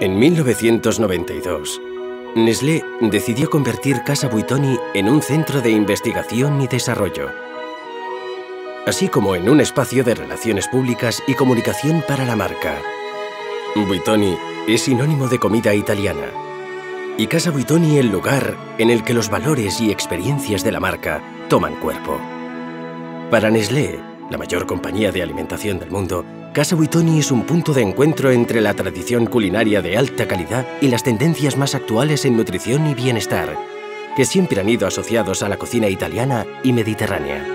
En 1992, Nestlé decidió convertir Casa Buitoni en un centro de investigación y desarrollo, así como en un espacio de relaciones públicas y comunicación para la marca. Buitoni es sinónimo de comida italiana y Casa Buitoni el lugar en el que los valores y experiencias de la marca toman cuerpo. Para Nestlé, la mayor compañía de alimentación del mundo, Casa Buitoni es un punto de encuentro entre la tradición culinaria de alta calidad y las tendencias más actuales en nutrición y bienestar, que siempre han ido asociados a la cocina italiana y mediterránea.